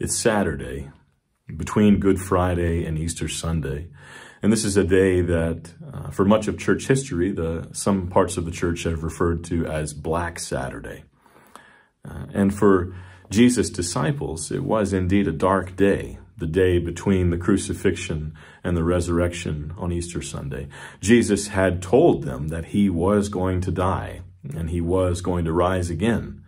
It's Saturday, between Good Friday and Easter Sunday. And this is a day that, uh, for much of church history, the some parts of the church have referred to as Black Saturday. Uh, and for Jesus' disciples, it was indeed a dark day, the day between the crucifixion and the resurrection on Easter Sunday. Jesus had told them that he was going to die and he was going to rise again.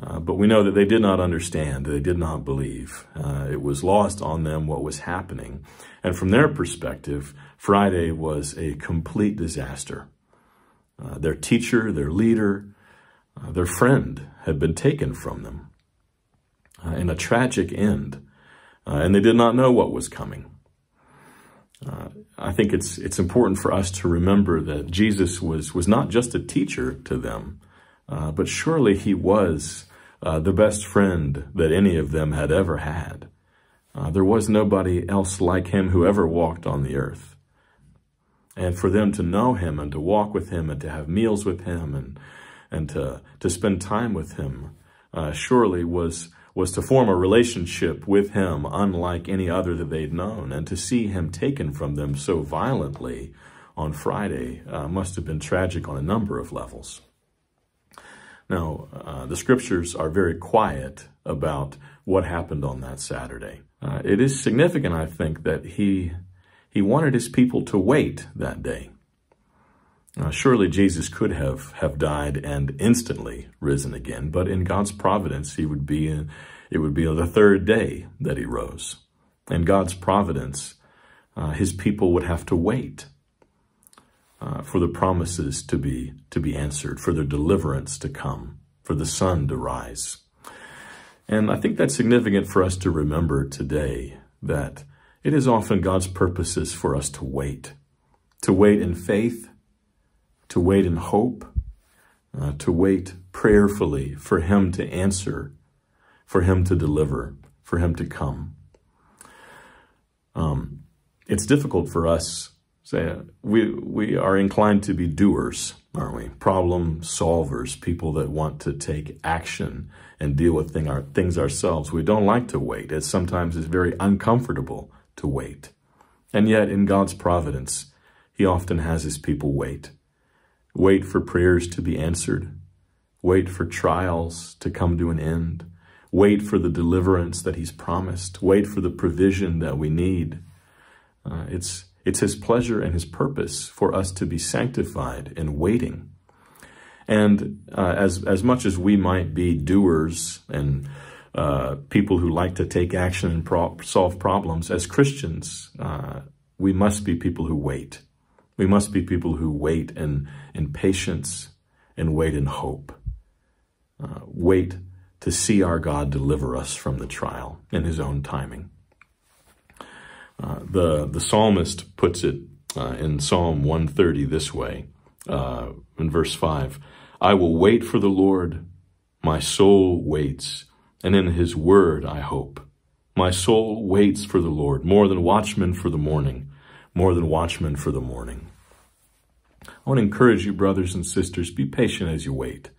Uh, but we know that they did not understand, they did not believe. Uh, it was lost on them what was happening. And from their perspective, Friday was a complete disaster. Uh, their teacher, their leader, uh, their friend had been taken from them uh, in a tragic end. And they did not know what was coming. I think it's it's important for us to remember that Jesus was was not just a teacher to them, but surely he was uh, the best friend that any of them had ever had. Uh, there was nobody else like him who ever walked on the earth. And for them to know him and to walk with him and to have meals with him and, and to, to spend time with him uh, surely was, was to form a relationship with him unlike any other that they'd known. And to see him taken from them so violently on Friday uh, must have been tragic on a number of levels. Now, uh, the scriptures are very quiet about what happened on that Saturday. Uh, it is significant, I think, that he, he wanted his people to wait that day. Uh, surely Jesus could have, have died and instantly risen again, but in God's providence, he would be in, it would be on the third day that he rose. In God's providence, uh, his people would have to wait uh, for the promises to be, to be answered, for the deliverance to come, for the sun to rise. And I think that's significant for us to remember today that it is often God's purposes for us to wait, to wait in faith, to wait in hope, uh, to wait prayerfully for Him to answer, for Him to deliver, for Him to come. Um, it's difficult for us Say, we, we are inclined to be doers, aren't we? Problem solvers, people that want to take action and deal with thing, our, things ourselves. We don't like to wait. It sometimes is very uncomfortable to wait. And yet, in God's providence, he often has his people wait. Wait for prayers to be answered. Wait for trials to come to an end. Wait for the deliverance that he's promised. Wait for the provision that we need. Uh, it's it's his pleasure and his purpose for us to be sanctified in waiting. And uh, as, as much as we might be doers and uh, people who like to take action and pro solve problems, as Christians, uh, we must be people who wait. We must be people who wait in, in patience and wait in hope. Uh, wait to see our God deliver us from the trial in his own timing. Uh, the, the psalmist puts it uh, in Psalm 130 this way, uh, in verse 5, I will wait for the Lord, my soul waits, and in his word I hope. My soul waits for the Lord, more than watchmen for the morning, more than watchmen for the morning. I want to encourage you, brothers and sisters, be patient as you wait.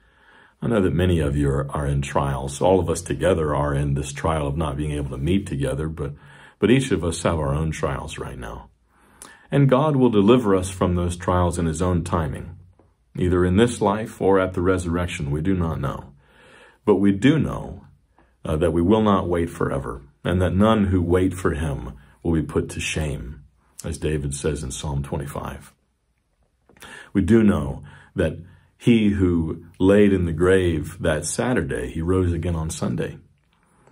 I know that many of you are, are in trials. All of us together are in this trial of not being able to meet together, but but each of us have our own trials right now. And God will deliver us from those trials in his own timing, either in this life or at the resurrection. We do not know. But we do know uh, that we will not wait forever, and that none who wait for him will be put to shame, as David says in Psalm 25. We do know that he who laid in the grave that Saturday, he rose again on Sunday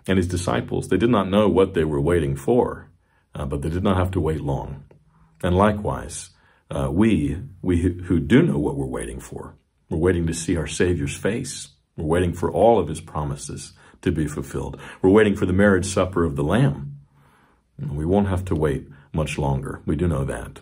and his disciples, they did not know what they were waiting for, uh, but they did not have to wait long. And likewise, uh, we, we who do know what we're waiting for, we're waiting to see our Savior's face. We're waiting for all of his promises to be fulfilled. We're waiting for the marriage supper of the Lamb. We won't have to wait much longer. We do know that.